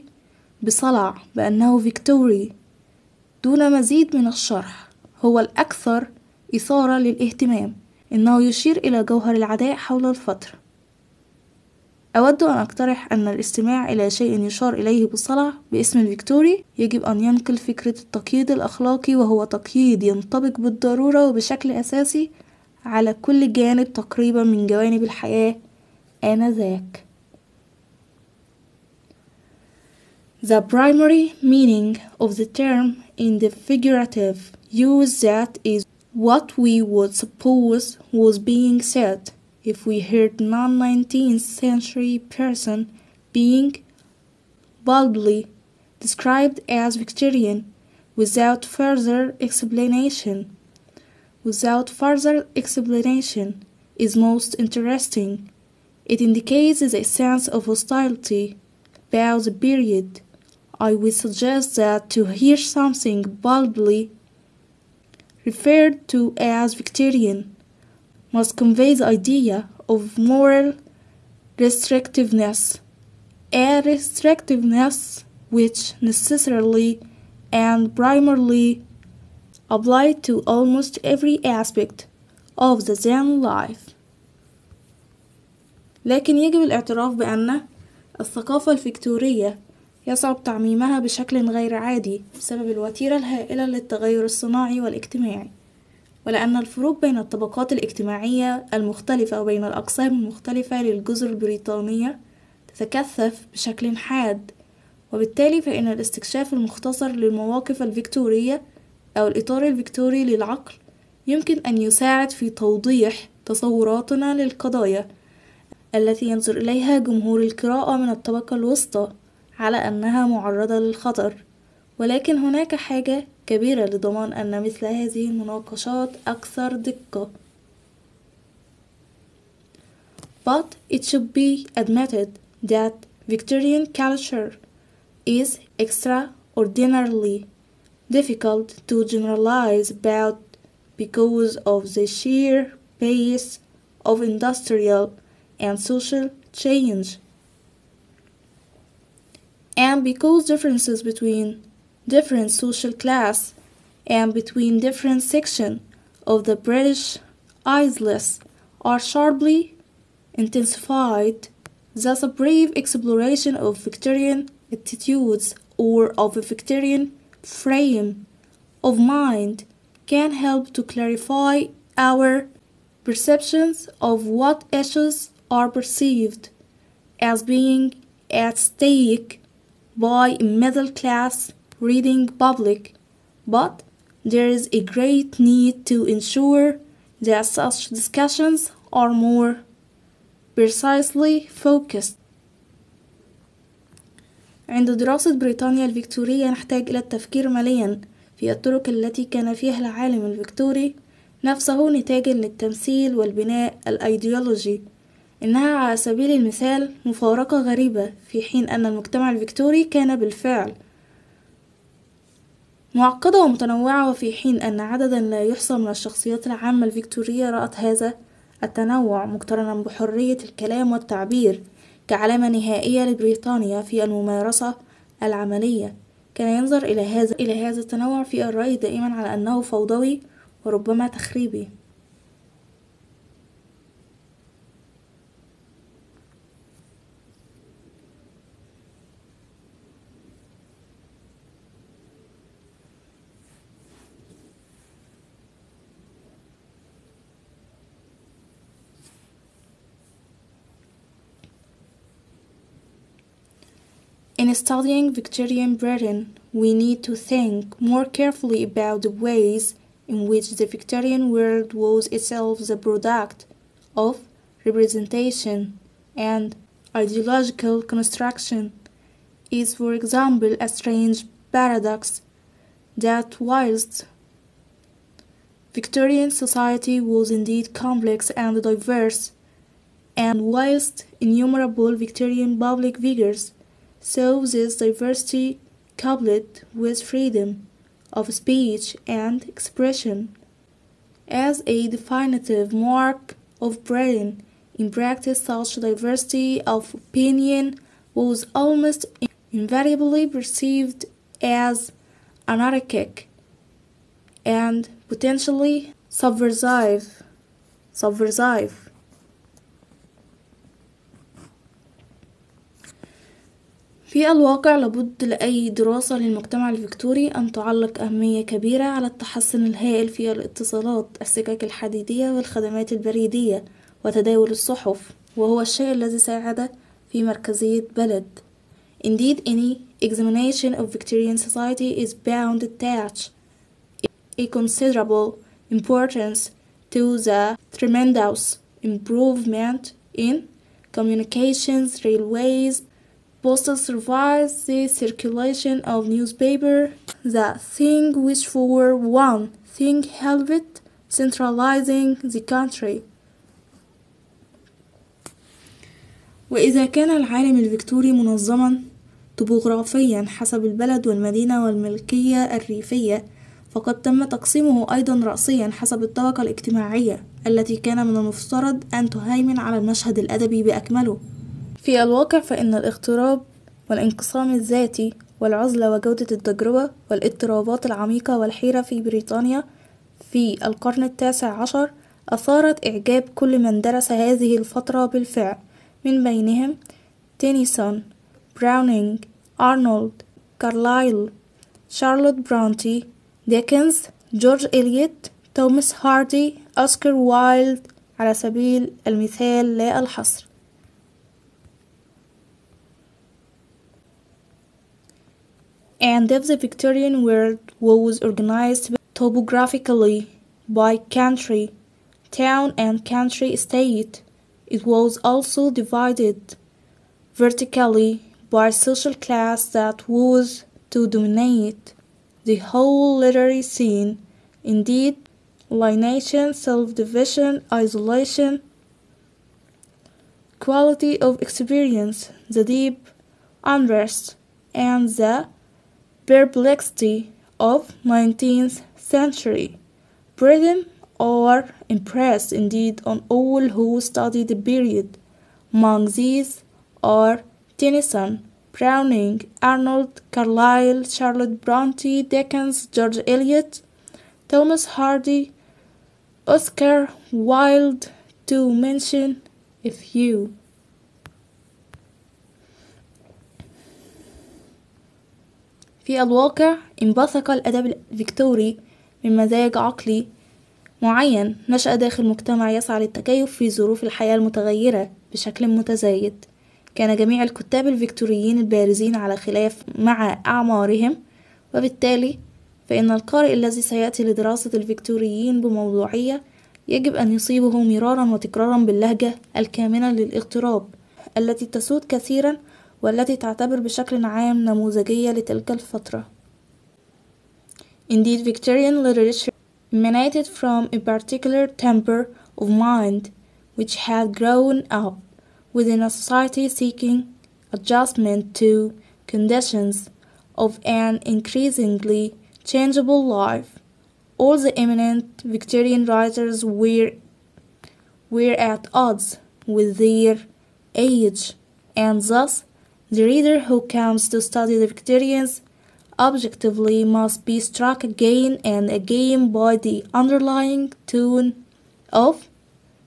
بصلع بأنه فيكتوري دون مزيد من الشرح هو الأكثر إثارة للاهتمام إنه يشير إلى جوهر العداء حول الفترة أود أن أقترح أن الاستماع إلى شيء يشار إليه بالصلع باسم الفيكتوري يجب أن ينقل فكرة التقييد الأخلاقي وهو تقييد ينطبق بالضرورة وبشكل أساسي على كل جانب تقريبا من جوانب الحياة آنذاك. The primary meaning of the term in the figurative use that is what we would suppose was being said if we heard non-19th century person being baldly described as Victorian without further explanation. Without further explanation is most interesting. It indicates a sense of hostility about the period. I would suggest that to hear something baldly referred to as Victorian must convey the idea of moral restrictiveness, a restrictiveness which necessarily and primarily applied to almost every aspect of the Zen life. لكن يجب الاعتراف بأن الثقافة الفيكتورية يصعب تعميمها بشكل غير عادي بسبب الوتيرة الهائلة للتغير الصناعي والاجتماعي ولأن الفروق بين الطبقات الاجتماعية المختلفة وبين الأقسام المختلفة للجزر البريطانية تتكثف بشكل حاد وبالتالي فإن الاستكشاف المختصر للمواقف الفيكتورية أو الإطار الفيكتوري للعقل يمكن أن يساعد في توضيح تصوراتنا للقضايا التي ينظر إليها جمهور القراءة من الطبقة الوسطى. على أنها معرضة للخطر ولكن هناك حاجة كبيرة لضمان أن مثل هذه المناقشات أكثر دقة But it should be admitted that Victorian culture is extraordinarily difficult to generalize about because of the sheer pace of industrial and social change and because differences between different social class and between different sections of the British Isles are sharply intensified, thus a brief exploration of Victorian attitudes or of a Victorian frame of mind can help to clarify our perceptions of what issues are perceived as being at stake by a middle class reading public, but there is a great need to ensure that such discussions are more precisely focused. عند دراسة بريطانيا الفيكتورية نحتاج إلى التفكير مليا في الطرق التي كان فيها العالم الفيكتوري نفسه نتاجا للتمثيل والبناء الأيديولوجي إنها على سبيل المثال مفارقة غريبة في حين أن المجتمع الفيكتوري كان بالفعل معقدة ومتنوعة وفي حين أن عددا لا يحصى من الشخصيات العامة الفيكتورية رأت هذا التنوع مقترنا بحرية الكلام والتعبير كعلامة نهائية لبريطانيا في الممارسة العملية. كان ينظر إلى هذا إلى هذا التنوع في الرأي دائما على أنه فوضوي وربما تخريبي. In studying Victorian Britain, we need to think more carefully about the ways in which the Victorian world was itself the product of representation and ideological construction. Is, for example, a strange paradox that whilst Victorian society was indeed complex and diverse, and whilst innumerable Victorian public figures saw this diversity coupled with freedom of speech and expression as a definitive mark of Britain. In practice, such diversity of opinion was almost invariably perceived as anarchic and potentially subversive. subversive. في الواقع لابد لأي دراسة للمجتمع الفيكتوري أن تعلق أهمية كبيرة على التحسن الهائل في الاتصالات السكك الحديدية والخدمات البريدية وتداول الصحف وهو الشيء الذي ساعد في مركزية بلد. Indeed, any examination of Victorian society is bound to attach a considerable importance to the tremendous improvement in communications, railways, postal service, the circulation of newspaper, the thing which for one thing helped centralizing the country. وإذا كان العالم الفيكتوري منظما طبوغرافيا حسب البلد والمدينة والملكية الريفية فقد تم تقسيمه أيضا رأسيا حسب الطبقة الاجتماعية التي كان من المفترض أن تهيمن على المشهد الأدبي بأكمله في الواقع فإن الاغتراب والانقسام الذاتي والعزلة وجودة التجربة والاضطرابات العميقة والحيرة في بريطانيا في القرن التاسع عشر أثارت إعجاب كل من درس هذه الفترة بالفعل. من بينهم تينيسون براونينج أرنولد كارلايل شارلوت برونتي ديكنز جورج إليوت توماس هاردي أوسكار وايلد على سبيل المثال لا الحصر. And if the Victorian world was organized topographically by country, town and country estate, it was also divided vertically by social class that was to dominate the whole literary scene. Indeed, alienation, self-division, isolation, quality of experience, the deep unrest, and the perplexity of 19th century. Britain are impressed indeed on all who study the period. Among these are Tennyson, Browning, Arnold, Carlyle, Charlotte Bronte, Dickens, George Eliot, Thomas Hardy, Oscar Wilde, to mention a few. في الواقع انبثق الأدب الفيكتوري من مزاج عقلي معين نشأ داخل مجتمع يسعى للتكيف في ظروف الحياة المتغيرة بشكل متزايد. كان جميع الكتاب الفيكتوريين البارزين على خلاف مع أعمارهم وبالتالي فإن القارئ الذي سيأتي لدراسة الفيكتوريين بموضوعية يجب أن يصيبه مرارا وتكرارا باللهجة الكامنة للاغتراب التي تسود كثيرا والتي تعتبر بشكل عام نموذجية لتلك الفترة. Indeed, Victorian literature emanated from a particular temper of mind which had grown up within a society seeking adjustment to conditions of an increasingly changeable life. All the eminent Victorian writers were, were at odds with their age, and thus the reader who comes to study the Victorians objectively must be struck again and again by the underlying tone of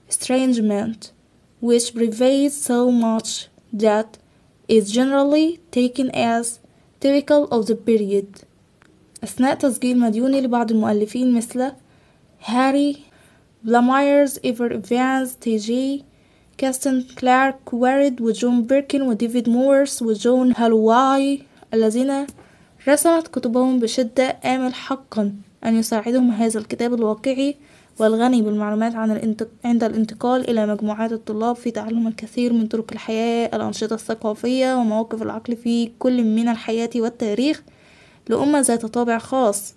estrangement which prevails so much that is generally taken as typical of the period. أثناء تسجيل مديوني لبعض المؤلفين مثل هاري بلامايرز إيفر إيفانز تي جي كاستن كلارك وارد وجون بيركن وديفيد مورس وجون هالواي الذين رسمت كتبهم بشدة آمل حقا أن يساعدهم هذا الكتاب الواقعي والغني بالمعلومات عن الانتق... عند الانتقال إلى مجموعات الطلاب في تعلم الكثير من طرق الحياة الأنشطة الثقافية ومواقف العقل في كل من الحياة والتاريخ لأمة ذات طابع خاص.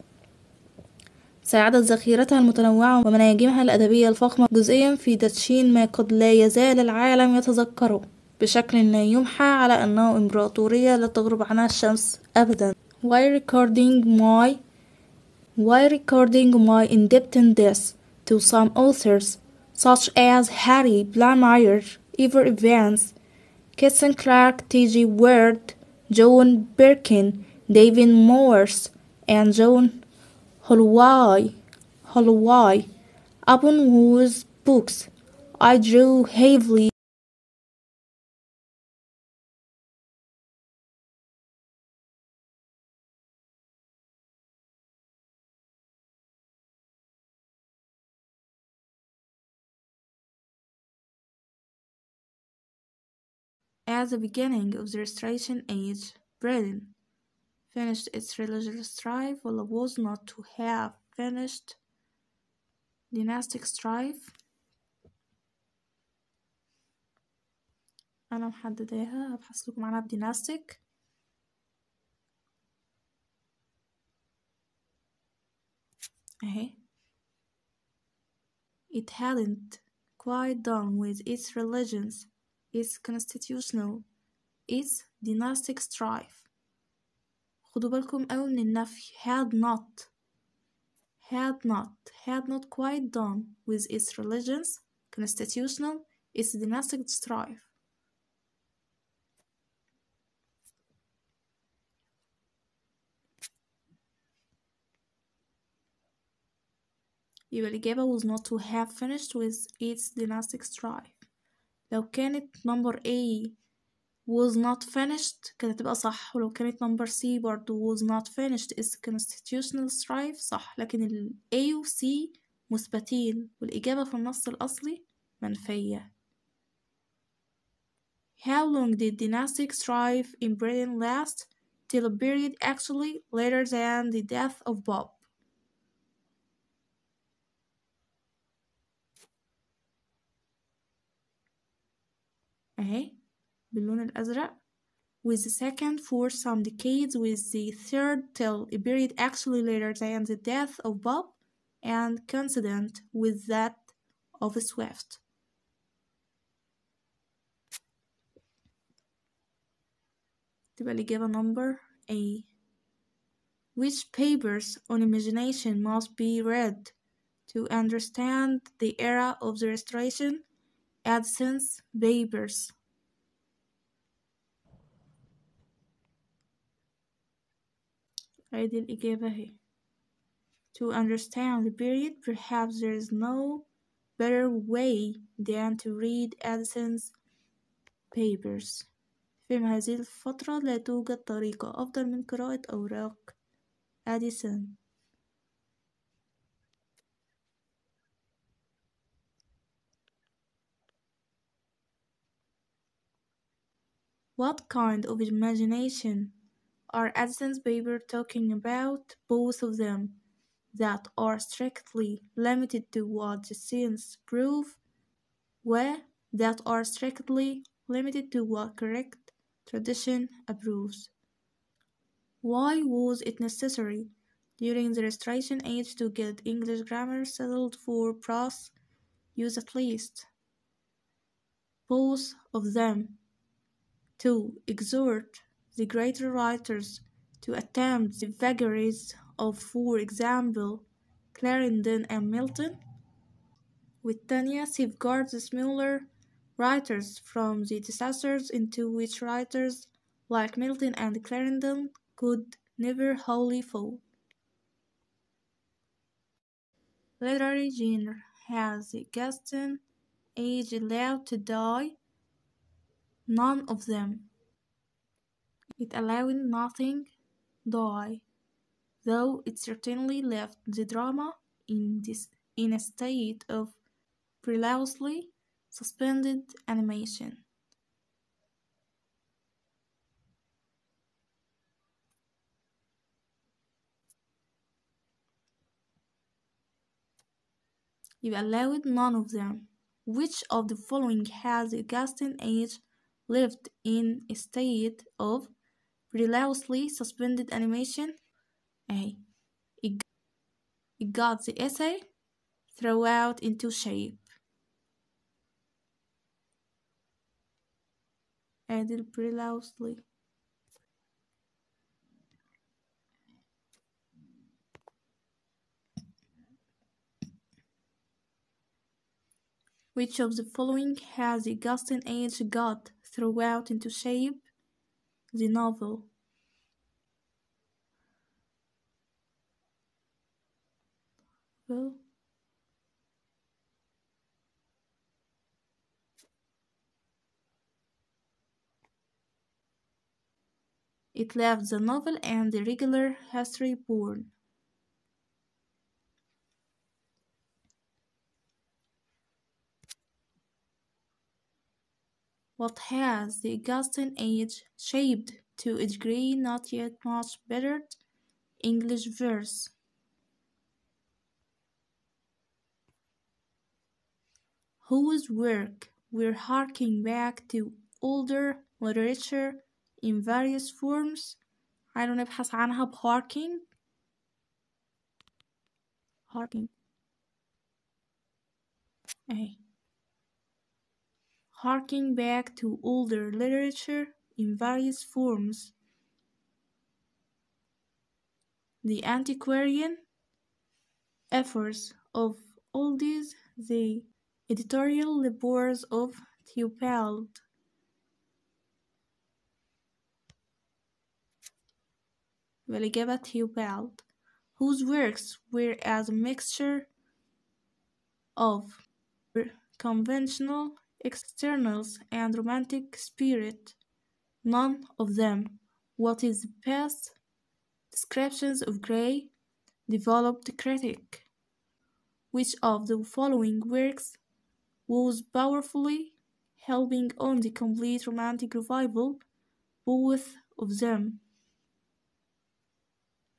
ساعدت ذخيرتها المتنوعة ومناجمها الأدبية الفخمة جزئيا في تدشين ما قد لا يزال العالم يتذكره بشكل لا يمحى على أنه إمبراطورية لا تغرب عنها الشمس أبدا While recording my while recording my in-depth this to some authors such as Harry Blamire, Ivor Evans, Kitson Clark, T.G. Ward, John Birkin, David Morse, and John Holloway, Holloway, upon whose books. I drew heavily. At the beginning of the Restoration Age, Britain finished its religious strife while was not to have finished dynastic strife أنا محدداها هبحث لكم عنها بديناستيك أهي It hadn't quite done with its religions, its constitutional, its dynastic strife خدوا بالكم أوي من النفي had not had not had not quite done with its religions constitutional its dynastic strife يبقى الإجابة was not to have finished with its dynastic strife لو كانت number A was not finished. كانت تبقى صح ولو كانت number C برضو was not finished. Is constitutional strife صح. لكن ال A و C مثبتين والإجابة في النص الأصلي منفية. How long did dynastic strife in Britain last? Till a period actually later than the death of Pope. أهي باللون الأزرق with the second for some decades with the third till a period actually later than the death of Pope and coincident with that of Swift. The اللي give a number A which papers on imagination must be read to understand the era of the restoration? Addison's papers. ادي الإجابة اهي To understand the period perhaps there is no better way than to read Addison's papers في هذه الفترة لا توجد طريقة أفضل من قراءة أوراق أديسون What kind of imagination are Addison's papers talking about? Both of them that are strictly limited to what the science prove, where that are strictly limited to what correct tradition approves. Why was it necessary during the Restoration Age to get English grammar settled for prose use at least? Both of them to exhort the greater writers to attempt the vagaries of, for example, Clarendon and Milton, with Tanya safeguard the smaller writers from the disasters into which writers like Milton and Clarendon could never wholly fall. Literary genre has the Augustan age allowed to die? None of them. It allowed nothing die, though it certainly left the drama in this in a state of perilously suspended animation. You allowed none of them. Which of the following has the Augustan age lived in a state of relentlessly suspended animation. A. It, it got the essay throughout into shape. Added relentlessly. Which of the following has the Augustan age got throughout into shape? The novel. Well, it left the novel and the regular history born. What has the Augustan age shaped to a degree not yet much bettered? English verse. Whose work we're harking back to older literature in various forms تعالوا نبحث عنها بهاركينج harking أهي harking back to older literature in various forms. The antiquarian efforts of Oldys the editorial labors of Theobald. Veligeva Theobald, whose works were as a mixture of conventional externals and romantic spirit. None of them, what is the best descriptions of Gray, developed critic. Which of the following works was powerfully helping on the complete romantic revival? Both of them.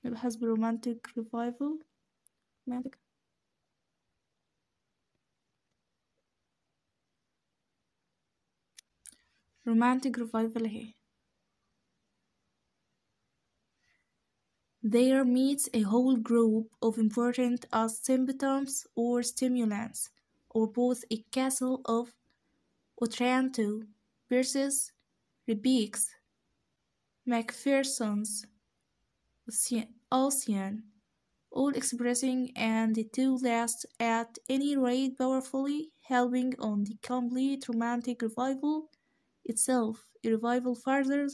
نبحث بالرومانتيك revival romantic romantic revival here. There meets a whole group of important as symptoms or stimulants, or both a castle of Otranto Percy's Reliques Macpherson's Ossian all expressing and the two last at any rate powerfully helping on the complete romantic revival itself. A revival furthers.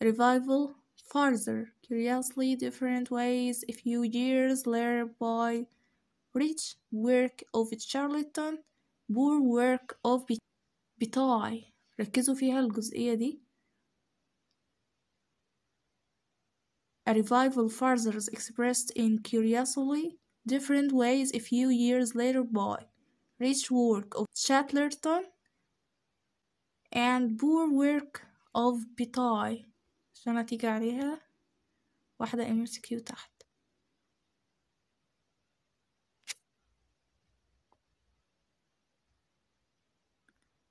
revival further curiously different ways a few years later by rich work of Chatterton poor work of بتاعي ركزوا فيها الجزئية دي A revival further expressed in curiously different ways a few years later by rich work of Chatterton and poor work of Bitaille عشان هتيجي عليها واحدة MCQ تحت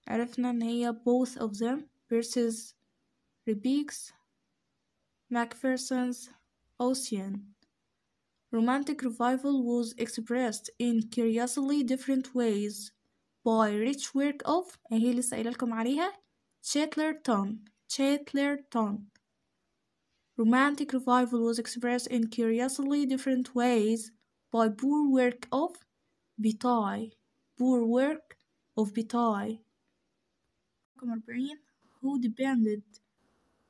عرفنا ان هي both of them versus Rebig's MacPherson's Ossian Romantic revival was expressed in curiously different ways by rich work of اهي لسه قايله لكم عليها Chatterton Chatterton Romantic revival was expressed in curiously different ways by poor work of بتاعي poor work of بتاعي رقم 40 who depended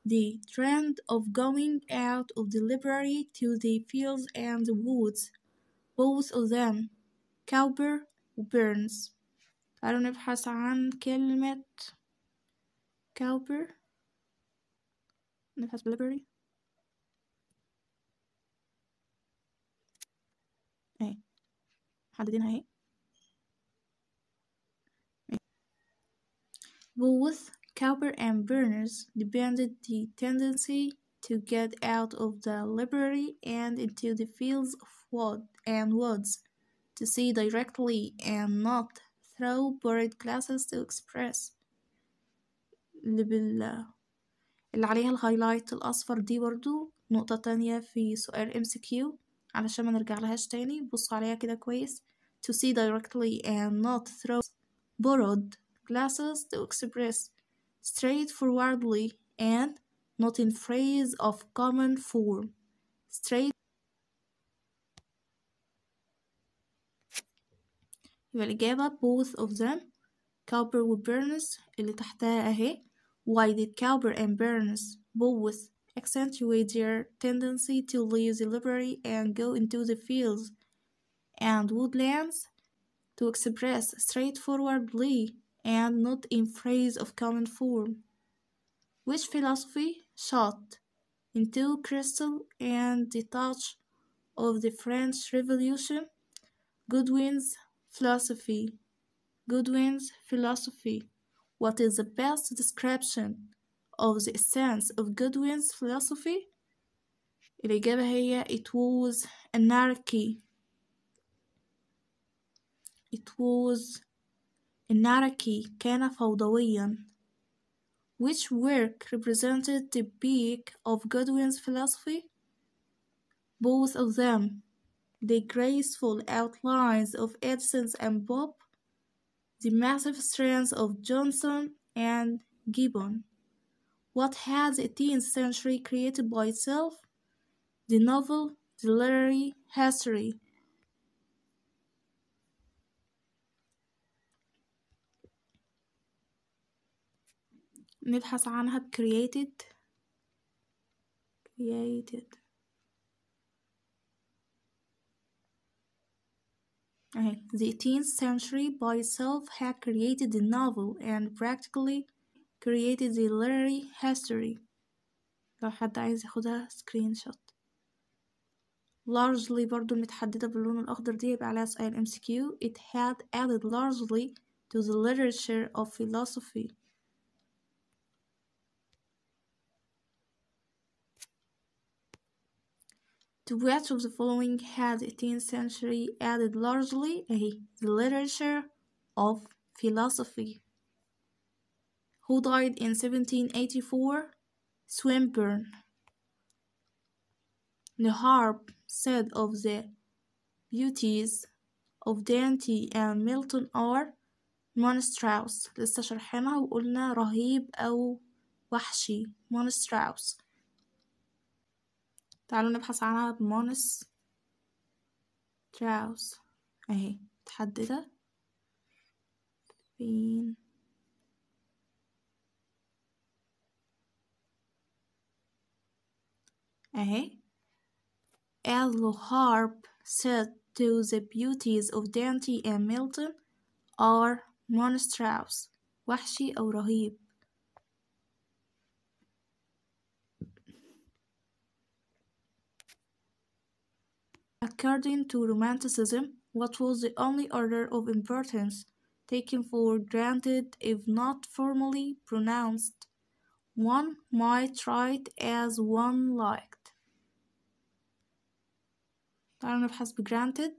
the trend of going out of the library to the fields and the woods both of them Cowper وبيرنز تعالوا نبحث عن كلمة Cowper نبحث بالlibrary اهي محددينها اهي Both Cowper and Burns defended the tendency to get out of the library and into the fields wood and woods, to see directly and not through buried glasses to express. اللي بال اللي عليها الهايلايت الأصفر دي برضو نقطة تانية في سؤال MCQ سي كيو علشان ما نرجع لهاش تاني بص عليها كده كويس to see directly and not through borrowed glasses to express straightforwardly and not in phrase of common form straight يبقى الإجابة both of them Cowper و Burns اللي تحتها أهي Why did Cowper and Burns both accentuate their tendency to leave the library and go into the fields and woodlands to express straightforwardly and not in phrase of common form, which philosophy shot into crystal and the touch of the French Revolution, Godwin's philosophy. Godwin's philosophy. What is the best description of the essence of Godwin's philosophy? الإجابة هي it was anarchy. It was anarchy "kana" Faudawiyan, which work represented the peak of Godwin's philosophy. Both of them, the graceful outlines of Addison and Pope, the massive strength of Johnson and Gibbon. What had the 18th century created by itself? The novel, the literary history, نبحث عنها ب created created أهي The 18th century by itself had created the novel and practically created the literary history لو حد عايز ياخدها سكرين شوت largely برضو المتحددة باللون الأخضر دي يبقى عليها سؤال MCQ it had added largely to the literature of philosophy The rest of the following has eighteenth century added largely the literature of philosophy. Who died in 1784? Swinburne. La Harpe said of the beauties of Dante and Milton are مونستراوس لسه شرحناها وقلنا رهيب أو وحشي مونستراوس تعالوا نبحث عنها بمونس تراوس اهي متحددة فين اهي as Harp said to the beauties of Dante and Milton are monstrous وحشي أو رهيب According to Romanticism, what was the only order of importance taken for granted if not formally pronounced, one might write as one liked. تعالوا نبحث ب granted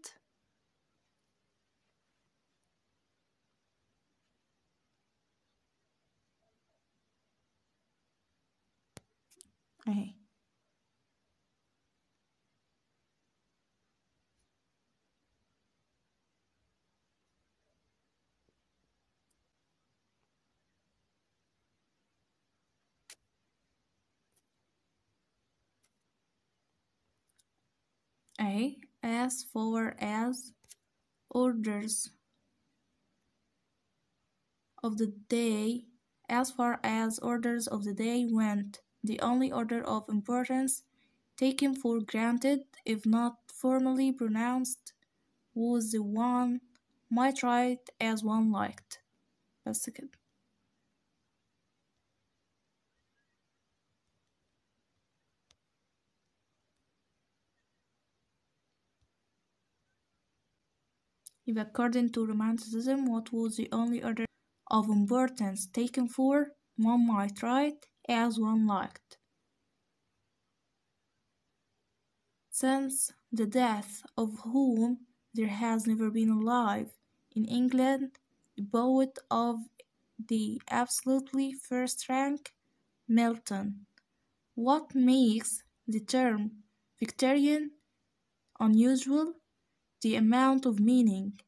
اهي A as far as orders of the day as far as orders of the day went the only order of importance taken for granted if not formally pronounced was the one might write as one liked بس كده If according to Romanticism, what was the only order of importance taken for, one might write as one liked. Since the death of whom there has never been alive in England a poet of the absolutely first rank, Milton. What makes the term Victorian unusual? The amount of meaning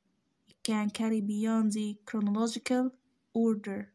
it can carry beyond the chronological order.